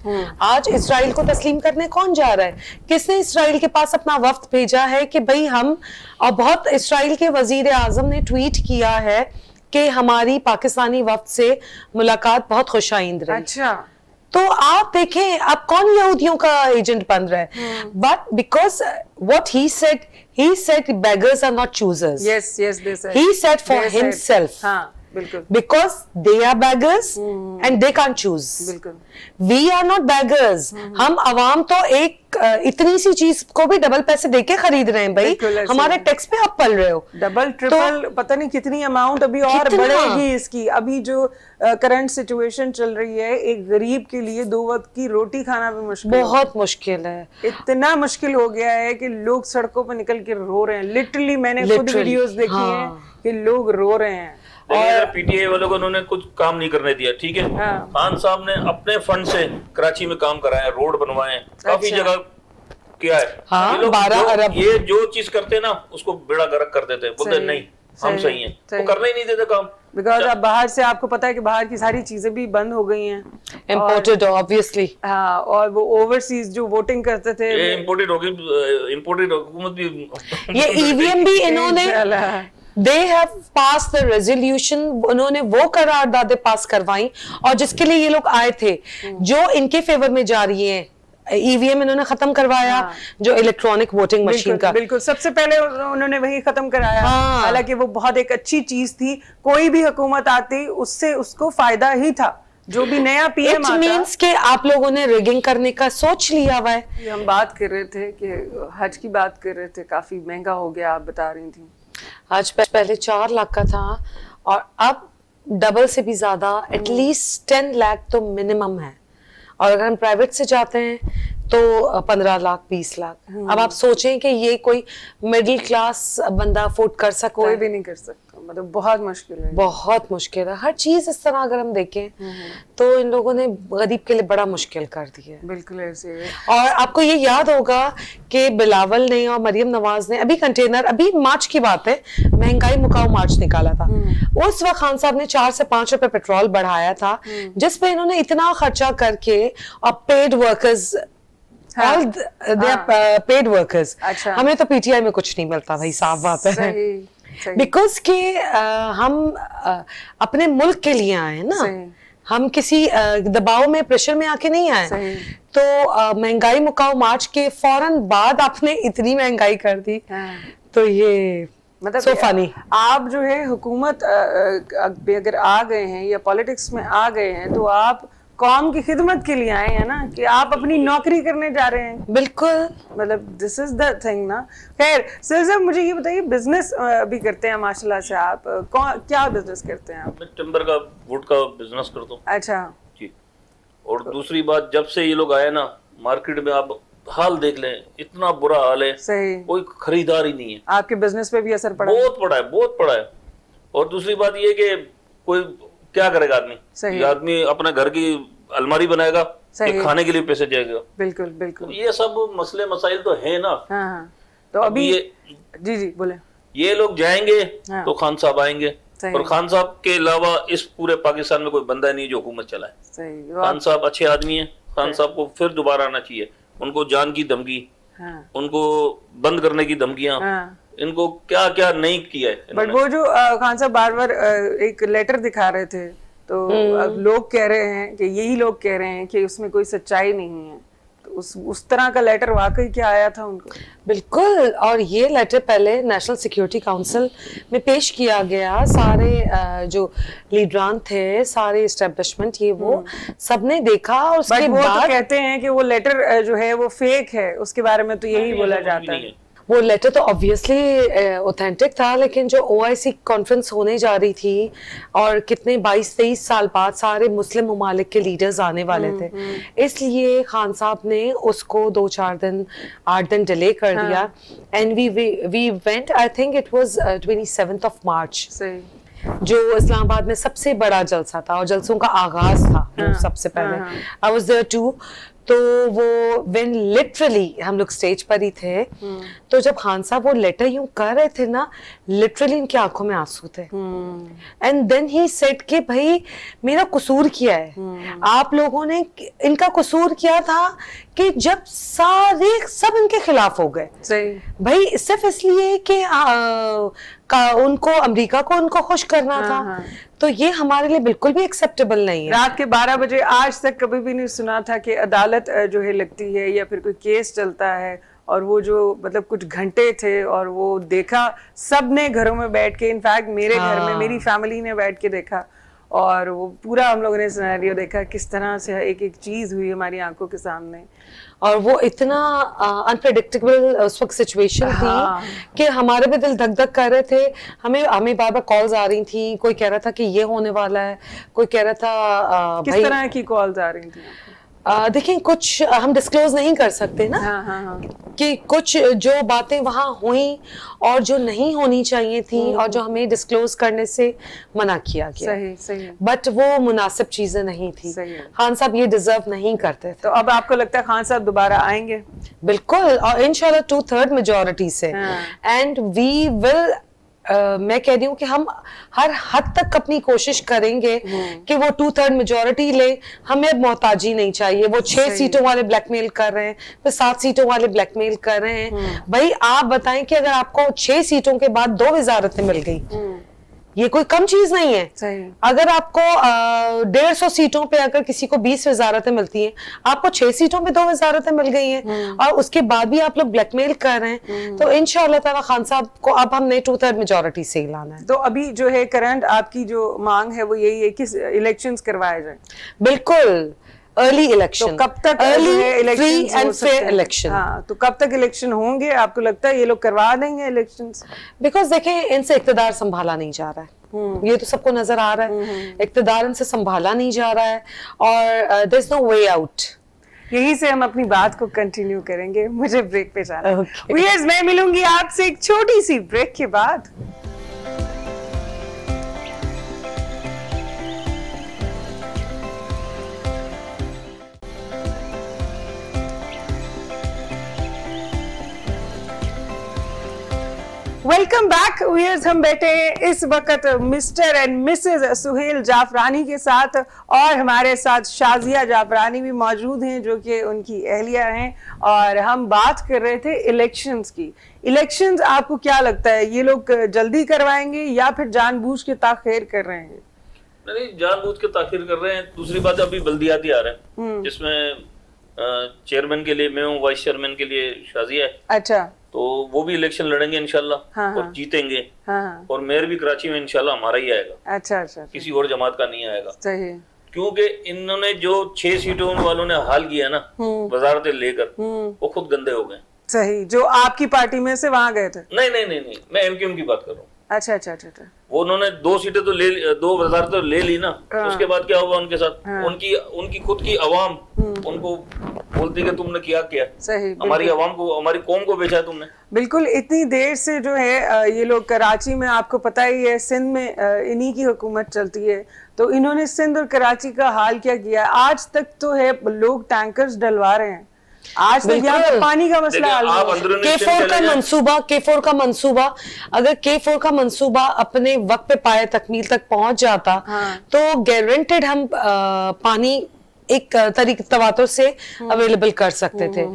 आज इसराइल को तस्लीम करने कौन जा रहा है? किसने इसराइल के पास अपना वफ्त भेजा है कि भाई हम और बहुत इसराइल के वज़ीर आज़म ने ट्वीट किया है कि हमारी पाकिस्तानी वफ्त से मुलाकात बहुत खुशाइंद रही। अच्छा। तो आप देखें अब कौन यहूदियों का एजेंट बन रहा है? But because what he said He said beggars are not choosers. Yes, yes, they said. He said for himself. Said. They are beggars and they can't choose. बिल्कुल। We are not beggars. हम आवाम तो एक इतनी सी चीज़ को भी double पैसे दे के खरीद रहे हैं भाई। हमारे। टैक्स पे आप पल रहे हो। डबल ट्रिपल तो, पता नहीं कितनी अमाउंट अभी और बढ़ेगी इसकी। अभी जो करंट सिचुएशन चल रही है एक गरीब के लिए दो वक्त की रोटी खाना भी मुश्किल बहुत मुश्किल है। इतना मुश्किल हो गया है कि लोग सड़कों पर निकल के रो रहे हैं। लिटरली मैंने खुद वीडियोस देखी हाँ। हैं। कि लोग रो रहे हैं। और पीटीए वालों को उन्होंने कुछ काम नहीं करने दिया ठीक है हाँ। खान साहब ने अपने फंड से कराची में काम कराया रोड बनवाए काफ़ी अच्छा। जगह किया है हाँ, ये लोग 12 जो- अरब। ये जो चीज़ करते ना उसको बेड़ा गर्क कर देते हैं बोलते नहीं हम सही, हैं। वो करने ही नहीं देते काम बिकॉज़ अब बाहर से आपको पता है कि बाहर की सारी चीज़ें भी बंद हो गई हैं इम्पोर्टेड ऑब्वियसली हाँ और वो ओवरसीज जो वोटिंग करते थे ये इम्पोर्टेड होगी इम्पोर्टेड हुकूमत भी ये ईवीएम भी इन्होंने। They have pass the resolution उन्होंने वो करारदादे पास करवाई और जिसके लिए ये लोग आए थे जो इनके फेवर में जा रही है ईवीएम इन्होंने खत्म करवाया हाँ। जो इलेक्ट्रॉनिक वोटिंग मशीन का। बिल्कुल। सबसे पहले उन्होंने वही खत्म कराया। हाँ। हालाँकि वो बहुत एक अच्छी चीज़ थी। कोई भी हुकूमत आती उससे उसको फ़ायदा ही था। जो भी नया पीएम आता मीन्स के आप लोगों ने रिगिंग करने का सोच लिया हुआ है। हम बात कर रहे थे कि हज की बात कर रहे थे। काफ़ी महँगा हो गया आप बता रही थी। आज पहले चार लाख का था और अब डबल से भी ज़्यादा एटलीस्ट टेन लाख तो मिनिमम है। और अगर हम प्राइवेट से जाते हैं तो पंद्रह लाख बीस लाख। अब आप सोचें कि ये कोई मिडिल क्लास बंदा अफोर्ड कर सकता कोई है भी नहीं कर सकता। मतलब बहुत मुश्किल है। बहुत मुश्किल है। हर चीज़ इस तरह अगर हम देखें तो इन लोगों ने गरीब के लिए बड़ा मुश्किल कर दिया। है बिल्कुल ऐसे और आपको ये याद होगा कि बिलावल ने और मरियम नवाज़ ने अभी कंटेनर अभी मार्च की बात है महँगाई मुकाऊ मार्च निकाला था। उस वक्त खान साहब ने चार से पाँच रुपए पेट्रोल बढ़ाया था जिस पे इन्होंने इतना खर्चा करके और पेड वर्कर्स हाँ। ऑल दे पेड वर्कर्स अच्छा। हमें तो पीटीआई में कुछ नहीं मिलता भाई साफ़ बात है। बिकॉज़ के हम अपने मुल्क के लिए आए हैं ना। हम किसी दबाव में प्रेशर में आके नहीं आए। तो महँगाई मुकाओ मार्च के फ़ौरन बाद आपने इतनी महँगाई कर दी। हाँ। तो ये मतलब so funny. आप जो है हुकूमत अगर आ गए हैं या पॉलिटिक्स में आ गए हैं तो आप कौम की खिदमत के लिए आए हैं ना कि आप अपनी नौकरी करने जा रहे हैं। बिल्कुल। मतलब दिस इज़ द थिंग ना। खैर सर साहब मुझे ये बताइए बिज़नेस भी करते हैं माशाल्लाह से आप कौन क्या बिज़नेस करते हैं आप? मैं टिम्बर का वुड का बिज़नेस करता हूँ। अच्छा। जी। और दूसरी बात जब से ये लोग आए ना मार्केट में आप हाल देख लें इतना बुरा हाल है सही। कोई खरीदार ही नहीं है। आपके बिज़नेस पे भी असर पड़ा। बहुत पड़ा है बहुत पड़ा है। और दूसरी बात ये कि कोई क्या करेगा आदमी? सही। आदमी अपने घर की अलमारी बनाएगा। कि खाने के लिए पैसे जाएगा। बिल्कुल बिल्कुल। तो ये सब मसले मसाइल तो है ना। हाँ हाँ। तो अभी ये जी जी बोले। ये लोग जाएँगे हाँ। तो खान साहब आएँगे। और खान साहब के अलावा इस पूरे पाकिस्तान में कोई बंदा नहीं जो हुकूमत चलाए। खान साहब अच्छे आदमी है। खान साहब को फिर दोबारा आना चाहिए। उनको जान की धमकी हाँ। उनको बंद करने की धमकियाँ हाँ। इनको क्या क्या नहीं किया है बट वो जो खान साहब बार बार एक लेटर दिखा रहे थे तो अब लोग कह रहे हैं कि यही लोग कह रहे हैं कि उसमें कोई सच्चाई नहीं है। तो उस उस तरह का लेटर वाकई क्या आया था उनको? बिल्कुल और ये लेटर पहले नेशनल सिक्योरिटी काउंसिल में पेश किया गया। सारे जो लीडरान थे सारे इस्टेब्लिशमेंट ये वो सबने देखा और बट उसके वो तो कहते हैं कि वो लेटर जो है वो फेक है। उसके बारे में तो यही बोला जाता है। वो लेटर तो ऑब्वियसली ऑथेंटिक था लेकिन जो ओआईसी कॉन्फ्रेंस होने जा रही थी और कितने 22-23 साल बाद सारे मुस्लिम ममालिक के लीडर्स आने वाले थे। इसलिए खान साहब ने उसको दो चार दिन आठ दिन डिले कर दिया। And we we went I think it was twenty seventh of March जो। इस्लामाबाद में सबसे बड़ा जलसा था और जलसों का आगाज़ था हाँ, सबसे पहले। हाँ, हाँ। आई वाज देयर टू तो वो व्हेन लिटरली हम लोग स्टेज पर ही थे हम्म। तो जब खान साहब वो लेटर यूँ कर रहे थे ना लिटरली इनकी आँखों में आँसू थे एंड देन ही सेड कि भाई मेरा कसूर क्या है हम्म। आप लोगों ने इनका कसूर किया था कि जब सारे सब इनके खिलाफ हो गए भाई सिर्फ़ इसलिए कि आ, का उनको अमेरिका को उनको खुश करना हाँ, था हाँ। तो ये हमारे लिए बिल्कुल भी एक्सेप्टेबल नहीं है रात के 12 बजे आज तक कभी भी नहीं सुना था कि अदालत जो है लगती है या फिर कोई केस चलता है और वो जो मतलब कुछ घंटे थे और वो देखा सबने घरों में बैठ के इनफैक्ट मेरे घर में हाँ। मेरी फैमिली ने बैठ के देखा और वो पूरा हम लोगों ने सिनेरियो देखा किस तरह से एक एक चीज़ हुई हमारी आँखों के सामने। और वो इतना अनप्रडिक्टेबल उस वक्त सिचुएशन हाँ। थी कि हमारे भी दिल धक धक कर रहे थे। हमें हमें बार बार कॉल्स आ रही थी कोई कह रहा था कि ये होने वाला है कोई कह रहा था आ, किस तरह की कॉल्स आ रही थी? देखिए कुछ हम डिस्क्लोज नहीं कर सकते ना हाँ हाँ हाँ। कि कुछ जो बातें वहाँ हुई और जो नहीं होनी चाहिए थी और जो हमें डिस्क्लोज करने से मना किया गया। सही सही। बट वो मुनासिब चीज़ें नहीं थी। सही खान साहब ये डिजर्व नहीं करते थे। तो अब आपको लगता है खान साहब दोबारा आएँगे? बिल्कुल और इंशाल्लाह टू थर्ड मेजोरिटी से। एंड वी विल Uh, मैं कह रही हूँ कि हम हर हद तक अपनी कोशिश करेंगे कि वो टू थर्ड मेजोरिटी ले। हमें अब मोहताजी नहीं चाहिए। वो छह सीटों वाले ब्लैकमेल कर रहे हैं फिर सात सीटों वाले ब्लैकमेल कर रहे हैं। भाई आप बताएँ कि अगर आपको छह सीटों के बाद दो वजारतें मिल गई ये कोई कम चीज़ नहीं है। सही अगर आपको डेढ़ सौ सीटों पे अगर किसी को बीस वजारतें मिलती हैं आपको छह सीटों पे दो वजारतें मिल गई हैं और उसके बाद भी आप लोग ब्लैकमेल कर रहे हैं तो इन ताला खान साहब को अब हमने टू थर्ड मेजोरिटी से ही लाना है। तो अभी जो है करंट आपकी जो मांग है वो यही है कि इलेक्शन करवाए जाए। बिल्कुल। अर्ली इलेक्शन तो कब तक अर्ली है फ्री एंड फेयर इलेक्शन हाँ? तो कब तक इलेक्शन होंगे? आपको लगता है ये लोग करवा देंगे इलेक्शंस बिकॉज़ देखें इनसे इकतदार संभाला नहीं जा रहा हम्म। है ये तो सबको नज़र आ रहा है। इकतदार इनसे संभाला नहीं जा रहा है और there is no way out यही से हम अपनी बात को कंटिन्यू करेंगे। मुझे ब्रेक पे जाना है। Okay. मैं मिलूँगी आपसे एक छोटी सी ब्रेक के बाद। वेलकम बैक व्यूअर्स हम बैठे हैं इस वक्त mister and missus Suhail Jafrani के साथ और हमारे साथ शाजिया जाफरानी भी मौजूद हैं जो कि उनकी अहलिया हैं। और हम बात कर रहे थे इलेक्शंस की। इलेक्शंस आपको क्या लगता है? ये लोग जल्दी करवाएँगे या फिर जानबूझ के ताखिर कर रहे हैं? नहीं जानबूझ के ताखिर कर रहे हैं। दूसरी बात अभी बल्दियाती आ रहे हैं। जिसमें चेयरमैन के लिए मैं हूँ वाइस चेयरमैन के लिए शाजिया है। अच्छा। तो वो भी इलेक्शन लड़ेंगे इनशाला हाँ, और हाँ। जीतेंगे। हाँ हाँ। और मेयर भी कराची में इनशाला हमारा ही आएगा। अच्छा अच्छा अच्छा, किसी और जमात का नहीं आएगा। सही। क्योंकि इन्होंने जो छह सीटों वालों ने हाल किया ना वजारते लेकर हम्म। वो खुद गंदे हो गए। सही। जो आपकी पार्टी में से वहाँ गए थे। नहीं नहीं नहीं नहीं। मैं एमक्यूएम की बात कर रहा हूँ। अच्छा अच्छा अच्छा अच्छा। उन्होंने दो सीटें तो ले दो वजारतें तो ले ली ना। हाँ। उसके बाद क्या हुआ उनके साथ? उनकी उनकी खुद की आवाम उनको बोलती कि तुमने किया क्या? सही हमारी आवाम को हमारी कौम को बेचा है तुमने। बिल्कुल इतनी देर से जो है ये लोग कराची में आपको पता ही है सिंध में इन्हीं की हुकूमत चलती है। तो इन्होंने सिंध और कराची का हाल क्या किया? आज तक तो है लोग टैंकर्स डलवा रहे हैं। आज तक यहाँ पे पानी का मसला के फोर का मंसूबा के फोर का मंसूबा अगर के फोर का मंसूबा अपने वक्त पे पाए तकमील तक पहुँच जाता हाँ। तो गारंटेड हम अ, पानी एक तरीके तवातुर से अवेलेबल कर सकते थे।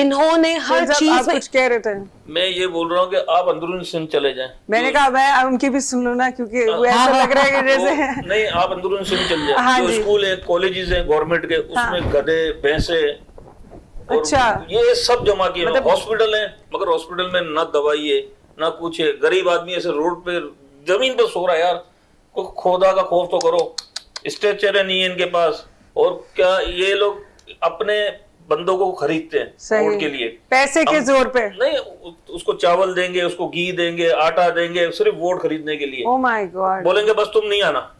इन्होंने हर फिर चीज़ आप कुछ कह रहे थे। मैं ये बोल रहा हूँ कि आप अंदरूनी सिंध चले जाएँ। मैंने कहा मैं उनकी भी सुन लूँ ना क्योंकि वो ऐसा हाँ, लग रहा है कि जैसे नहीं आप अंदरूनी सिंध चले जाएँ। हाँ जो स्कूल है कॉलेजेस हैं गवर्नमेंट के उसमें गधे भैंसे अच्छा। ये सब जमा किए मतलब- हॉस्पिटल है मगर हॉस्पिटल में ना दवाई है ना कुछ है। गरीब आदमी ऐसे रोड पे ज़मीन पे सो रहा है यार। को खोदा का खौफ तो करो। स्ट्रेचर नहीं है इनके पास। और क्या ये लोग अपने बंदों को खरीदते हैं वोट के लिए? पैसे के ज़ोर पे। नहीं उसको चावल देंगे उसको घी देंगे आटा देंगे सिर्फ़ वोट खरीदने के लिए। गॉड बोलेंगे बस तुम नहीं आना।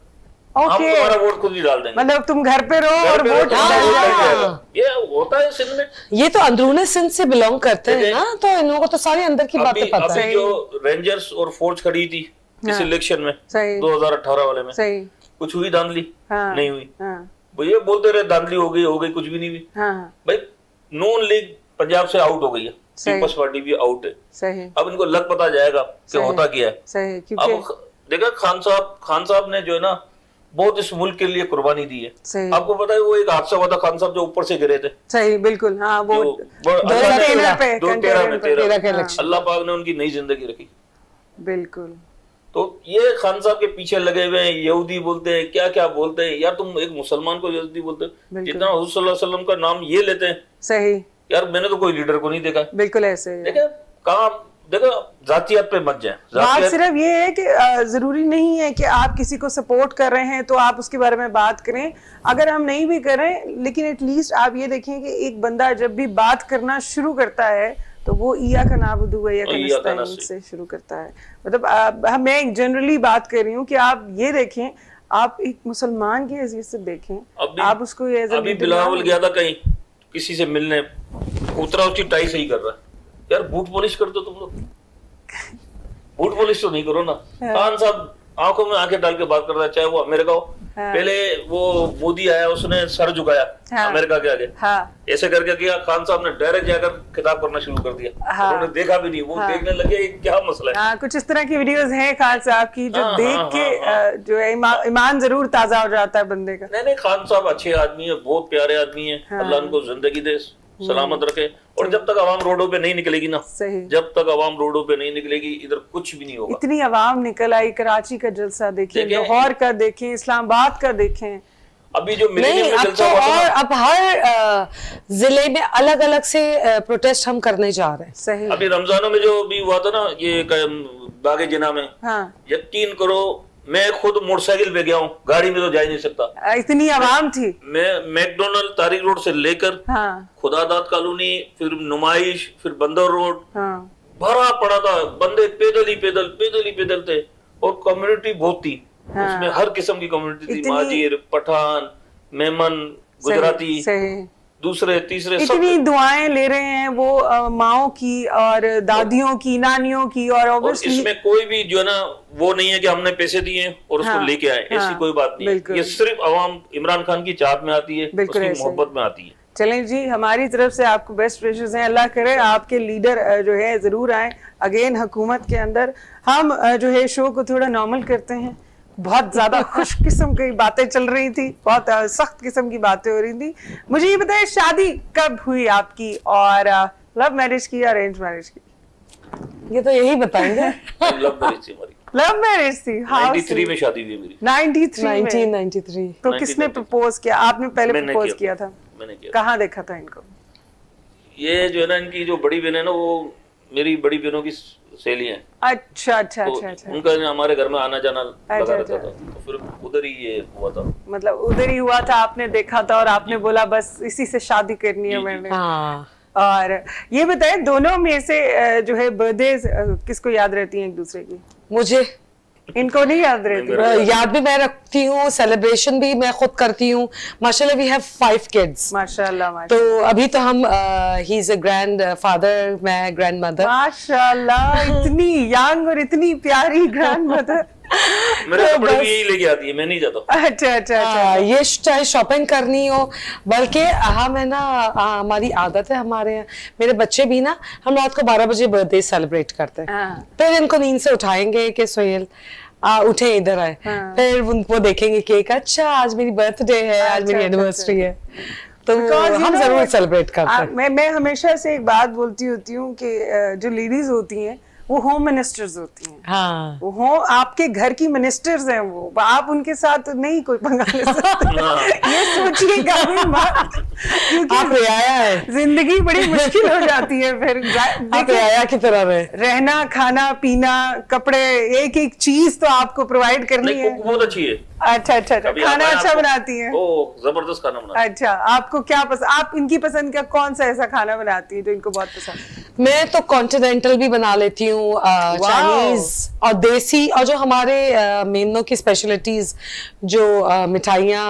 हम ओके तुम्हारा वोट खुद ही डाल देंगे। मतलब तुम घर पे रहो और वोट हाँ। ये होता है सिंध में। ये तो अंदरूनी सिंध से बिलोंग करते हैं ना तो इन लोगों को तो सारी अंदर की बातें पता है। जो रेंजर्स और फोर्स खड़ी थी इस हाँ। इलेक्शन में सही। 2018 वाले में। सही। कुछ हुई धांधली? हाँ। नहीं हुई। हाँ। वो ये बोलते रहे धांधली हो गई हो गई कुछ भी नहीं हुई। हाँ। हाँ, भाई नून लीग पंजाब से आउट हो गई है। पीपल्स पार्टी भी आउट है। सही। अब इनको लग पता जाएगा कि होता क्या है। सही क्योंकि अब देखा खान साहब खान साहब ने जो है ना बहुत इस मुल्क के लिए कुर्बानी दी है। आपको पता है वो एक हादसा हुआ था खान साहब जो ऊपर से गिरे थे। सही बिल्कुल हाँ वो दो तेरह में तेरह। हाँ, अल्लाह पाक ने उनकी नई ज़िंदगी रखी। बिल्कुल। तो ये खान साहब के पीछे लगे हुए हैं यहूदी बोलते हैं क्या क्या बोलते हैं? यार तुम एक मुसलमान को यहूदी बोलते हो। जितना वसल्लम का नाम ये लेते हैं। सही। यार मैंने तो कोई लीडर को नहीं देखा। बिल्कुल ऐसे। देखे कहा देखो जातियात पे मत जाए। बात सिर्फ़ ये है कि ज़रूरी नहीं है कि आप किसी को सपोर्ट कर रहे हैं तो आप उसके बारे में बात करें। अगर हम नहीं भी करें लेकिन एटलीस्ट आप ये देखें कि एक बंदा जब भी बात करना शुरू करता है तो वो ईया का नाबुदू है या का। से शुरू करता है। मतलब मैं जनरली बात कर रही हूँ कि आप ये देखें आप एक मुसलमान की हैसियत से देखें आप उसको एज अभी बिलावल गया था कहीं किसी से मिलने उतरा उसकी टाई सही कर रहा है। यार बूट पॉलिश कर दो तुम लोग। बूट पॉलिश तो नहीं करो ना। हाँ। खान साहब आँखों में आँखें डाल के बात कर रहा है चाहे वो अमेरिका हो। पहले वो मोदी आया उसने सर झुकाया हाँ। अमेरिका के आगे। हाँ। ऐसे करके किया खान साहब ने डायरेक्ट जाकर खिताब करना शुरू कर दिया। हाँ। उन्होंने देखा भी नहीं वो हाँ। देखने लगे क्या मसला है? हाँ कुछ इस तरह की वीडियोस हैं खान साहब की जो हाँ, देख हाँ, के हाँ, जो है ईमा- ईमान ज़रूर ताज़ा हो जाता है बंदे का। नहीं नहीं खान साहब अच्छे आदमी है बहुत प्यारे आदमी है। हाँ। अल्लाह उनको ज़िंदगी दे। सलामत रखे। और जब तक आवाम रोडों पे नहीं निकलेगी ना सही। जब तक आवाम रोडों पे नहीं निकलेगी इधर कुछ भी नहीं होगा। इतनी आवाम निकल आई कराची का जलसा देखें। लाहौर का देखें इस्लामाबाद का देखें। अभी जो नहीं अब तो और अब हर ज़िले में अलग अलग से प्रोटेस्ट हम करने जा रहे हैं। सही। अभी रमजानों में जो भी हुआ था ना ये बागे जिना में हाँ। यकीन करो मैं खुद मोटरसाइकिल पे गया हूँ गाड़ी में तो जा ही नहीं सकता। इतनी आवाम थी। मैं मैकडोनल्ड तारिक रोड से लेकर हाँ। खुदादाद कॉलोनी फिर नुमाइश फिर बंदर रोड। हाँ। भरा पड़ा था बंदे पैदल ही पैदल पैदल ही पैदल थे। और कम्युनिटी बहुत थी। हाँ। उसमें हर किस्म की कम्युनिटी थी। माजिर पठान मेमन गुजराती दूसरे तीसरे सब इतनी दुआएँ ले रहे हैं वो माओ की और दादियों की नानियों की और और इसमें कोई भी जो है ना वो नहीं है कि हमने पैसे दिए और उसको हाँ, लेके आए। हाँ, ऐसी कोई बात नहीं ये सिर्फ़ अवाम इमरान खान की चाहत में आती है उसकी मोहब्बत में आती है। चलें जी हमारी तरफ़ से आपको बेस्ट विशेष हैं। अल्लाह करे आपके लीडर जो है ज़रूर आए। अगेन हुकूमत के अंदर हम जो है शो को थोड़ा नॉर्मल करते हैं। बहुत ज़्यादा खुश किस्म की बातें चल रही थी बहुत सख्त किस्म की बातें हो रही थी। मुझे ये बताइए शादी कब हुई आपकी और लव मैरिज की या अरेंज मैरिज की? ये तो यही बताएँगे। लव मैरिज थी हाँ 93 में शादी हुई मेरी। 93 में? 1993 तो किसने प्रपोज किया? आपने पहले प्रपोज किया था। मैंने किया कहाँ देखा था इनको? ये जो है ना इनकी जो बड़ी बहन है ना वो मेरी बड़ी बहनों की सहेली है। अच्छा अच्छा तो अच्छा अच्छा। उनका हमारे घर में आना जाना लगा अच्छा, रहता अच्छा। था। तो फिर उधर ही ये हुआ था। मतलब उधर ही हुआ था आपने देखा था और आपने बोला बस इसी से शादी करनी है। मैंने। हाँ। और ये बताए दोनों में से जो है बर्थडे किसको याद रहती है एक दूसरे की? मुझे। इनको नहीं याद रहती। याद भी मैं रखती हूँ सेलिब्रेशन भी मैं खुद करती हूँ। माशाल्लाह वी हैव फाइव किड्स माशाल्लाह माशा- तो अभी तो हम he is a grandfather मैं ग्रैंड मदर माशाल्लाह इतनी यंग और इतनी प्यारी ग्रैंड मदर मेरे तो कपड़े भी यही लेके आती है मैं नहीं जाता। अच्छा अच्छा अच्छा हाँ, ये चाहे शॉपिंग करनी हो बल्कि हम है ना हाँ, हमारी आदत है हमारे यहाँ। मेरे बच्चे भी ना हम रात को बारह बजे बर्थडे सेलिब्रेट करते हैं। फिर इनको नींद से उठाएँगे कि सोहेल आ, उठे इधर आए। हाँ। फिर उनको देखेंगे केक अच्छा आज मेरी बर्थडे है आज अच्छा, मेरी अच्छा, एनिवर्सरी है। तो हम know ज़रूर सेलिब्रेट करते हैं। मैं मैं हमेशा से एक बात बोलती होती हूँ कि जो लेडीज़ होती हैं वो होम मिनिस्टर्स होती हैं। हाँ। वो हो आपके घर की मिनिस्टर्स हैं वो। आप उनके साथ नहीं कोई पंगा ले सकते। ये सोचिएगा क्योंकि आप रियाया है। ज़िंदगी बड़ी मुश्किल हो जाती है फिर। आप रियाया की तरह रहे रहना खाना पीना कपड़े एक एक चीज़ तो आपको प्रोवाइड करनी है। बहुत अच्छी है अच्छा अच्छा अच्छा। खाना अच्छा बनाती है? ओ ज़बरदस्त खाना बनाती अच्छा आपको क्या पसंद आप इनकी पसंद का कौन सा ऐसा खाना बनाती है जो इनको बहुत पसंद मैं तो कॉन्टिनेंटल भी बना लेती हूँ चाइनीज़ और देसी और जो हमारे मेनों की स्पेशलिटीज जो मिठाइयाँ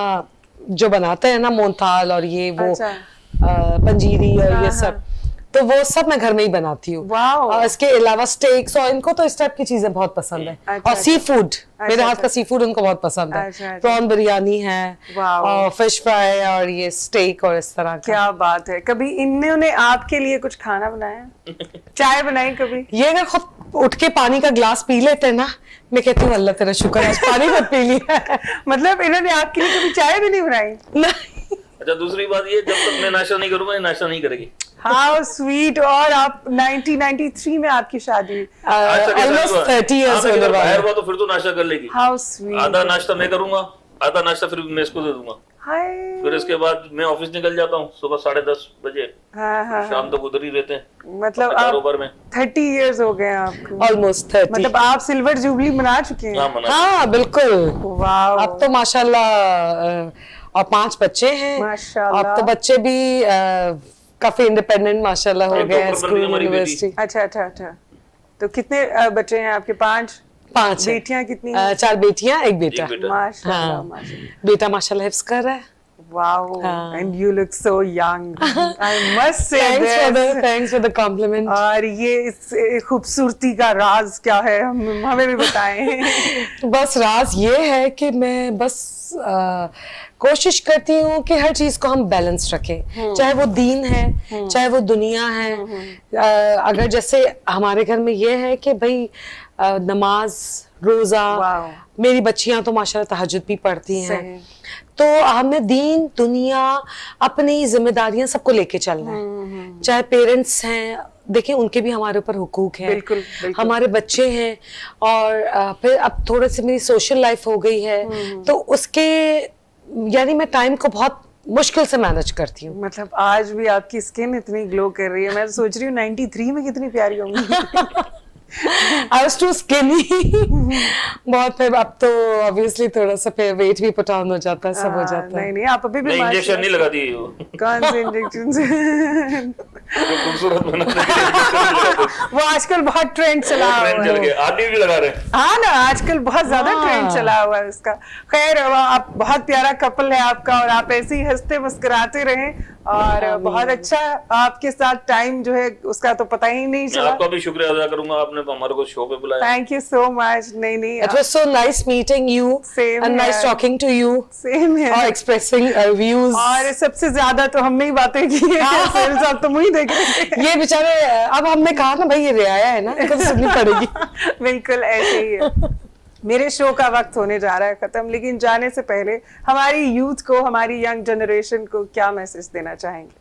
जो बनाते हैं ना मोहनथाल और ये वो अच्छा। पंजीरी और हाँ, ये सब। तो वो सब मैं घर में ही बनाती हूँ। और इसके अलावा स्टेक्स और इनको तो इस टाइप की चीज़ें बहुत पसंद है। अच्छा, और सी फ़ूड मेरे हाथ अच्छा। का सी फ़ूड उनको बहुत पसंद है। अच्छा, अच्छा। प्रॉन बिरयानी है और फ़िश फ्राई और ये स्टेक और इस तरह का। क्या बात है। कभी इन्होंने आपके लिए कुछ खाना बनाया? चाय बनाई कभी? ये अगर खुद उठ के पानी का ग्लास पी लेते हैं ना मैं कहती हूँ अल्लाह तेरा शुक्र है, आज पानी मत पी लिया। मतलब इन्होंने आपके लिए कभी चाय भी नहीं बनाई? नहीं। अच्छा दूसरी बात ये जब तक मैं नाश्ता नहीं करूँगा नाश्ता नहीं करेगी। हाउ स्वीट और आप 1993 में आपकी शादी ऑलमोस्ट हुआ। थर्टी हाँ, इयर्स मैं होने वाले बाहर हुआ तो फिर तो नाश्ता कर लेगी। हाउ स्वीट आधा नाश्ता मैं करूँगा आधा नाश्ता फिर मैं इसको दे दूँगा। हाय फिर इसके बाद मैं ऑफ़िस निकल जाता हूँ सुबह साढ़े दस बजे। हाँ हाँ शाम तक उधर ही रहते हैं। मतलब आप कारोबार में। 30 इयर्स हो गए हैं आपको ऑलमोस्ट थर्टी मतलब आप सिल्वर जुबली मना चुके हाँ। हैं मना हाँ बिल्कुल। वाओ। अब तो माशाल्लाह और पाँच बच्चे हैं। माशाल्लाह। अब तो बच्चे भी काफ़ी इंडिपेंडेंट माशाल्लाह हो गए हैं स्कूल। यूनिवर्सिटी अच्छा अच्छा अच्छा। तो कितने बच्चे हैं आपके? पाँच? पाँच। बेटियाँ कितनी चार बेटियाँ एक बेटा। हाँ। माशाल्लाह। बेटा माशाल्लाह हिफ्स कर रहा है। Wow, हाँ. and you look so young. I must say thanks this. for the thanks for the compliment और ये इस ए, खूबसूरती का राज क्या है हम हमें भी बताएँ बस राज ये है कि मैं बस आ, कोशिश करती हूँ कि हर चीज़ को हम बैलेंस रखें चाहे वो दीन है चाहे वो दुनिया है आ, अगर जैसे हमारे घर में ये है कि भाई आ, नमाज़ रोजा मेरी बच्चियाँ तो माशाल्लाह तहज्जुद भी पढ़ती हैं। तो हमें दीन दुनिया अपनी जिम्मेदारियाँ सबको लेके चलना है। चाहे पेरेंट्स हैं देखिए उनके भी हमारे ऊपर हुकूक है। बिल्कुल, बिल्कुल। हमारे बच्चे हैं और फिर अब थोड़े से मेरी सोशल लाइफ हो गई है। तो उसके यानी मैं टाइम को बहुत मुश्किल से मैनेज करती हूँ। मतलब आज भी आपकी स्किन इतनी ग्लो कर रही है। मैं सोच रही हूँ 93 में कितनी प्यारी होंगी। आई वाज टू स्किनी बहुत फिर अब तो ऑब्वियसली थोड़ा सा फिर वेट भी पुट ऑन हो जाता है सब हो हाँ, जाता है। नहीं नहीं आप अभी भी इंजेक्शन नहीं लगा दी वो। कौन से इंजेक्शन से? खूबसूरत बनाने लगाते। वो आजकल बहुत ट्रेंड चला हुआ ट्रेंड चल है गया। आदमी भी लगा रहे हैं। हाँ ना आजकल बहुत ज़्यादा हाँ। ट्रेंड चला हुआ है उसका खैर आप बहुत प्यारा कपल है आपका और आप ऐसे ही हँसते मुस्कुराते रहे और बहुत अच्छा आपके साथ टाइम जो है उसका तो पता ही नहीं चला। आपका भी शुक्रिया अदा करूँगा आपने तो हमारे को शो पे बुलाया। थैंक यू सो मच नहीं नहीं was so nice meeting you Same and nice here. talking to you same है or expressing uh, views. और सबसे ज़्यादा तो हमने ही बातें की है। हाँ। सेल साहब तो मुझे देख रहे थे ये बेचारे अब हमने कहा ना भाई ये रियाया है ना तो सुननी पड़ेगी। बिल्कुल ऐसे ही है। मेरे शो का वक्त होने जा रहा है खत्म लेकिन जाने से पहले हमारी यूथ को हमारी यंग जनरेशन को क्या मैसेज देना चाहेंगे?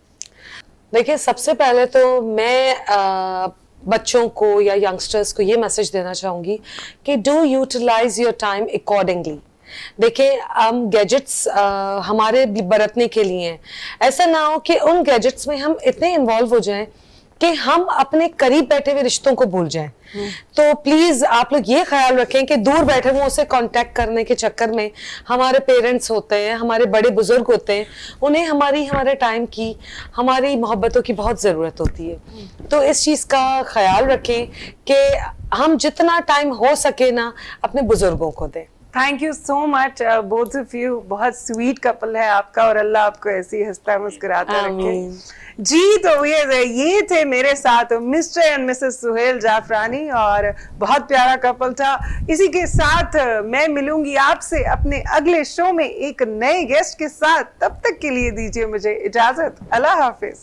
देखिए सबसे पहले तो मैं अ, बच्चों को या यंगस्टर्स को ये मैसेज देना चाहूँगी कि do utilise your time accordingly देखिए, हम गैजेट्स हमारे बरतने के लिए हैं। ऐसा ना हो कि उन गैजेट्स में हम इतने इन्वॉल्व हो जाएँ कि हम अपने करीब बैठे हुए रिश्तों को भूल जाएँ। तो प्लीज़ आप लोग ये ख्याल रखें कि दूर बैठे हुए से कांटेक्ट करने के चक्कर में हमारे पेरेंट्स होते हैं हमारे बड़े बुज़ुर्ग होते हैं उन्हें हमारी हमारे टाइम की हमारी मोहब्बतों की बहुत ज़रूरत होती है। तो इस चीज़ का ख्याल रखें कि हम जितना टाइम हो सके ना अपने बुज़ुर्गों को दें। Thank you so much both of you बहुत स्वीट कपल है आपका और अल्लाह आपको ऐसी हंसता मुस्कुराता रखे। जी तो ये ये थे मेरे साथ Mr and Mrs Suhail Jafrani और बहुत प्यारा कपल था। इसी के साथ मैं मिलूँगी आपसे अपने अगले शो में एक नए गेस्ट के साथ। तब तक के लिए दीजिए मुझे इजाज़त। अल्लाह हाफिज।